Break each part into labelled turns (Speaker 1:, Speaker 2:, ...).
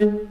Speaker 1: Mm-hmm.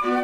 Speaker 1: Bye.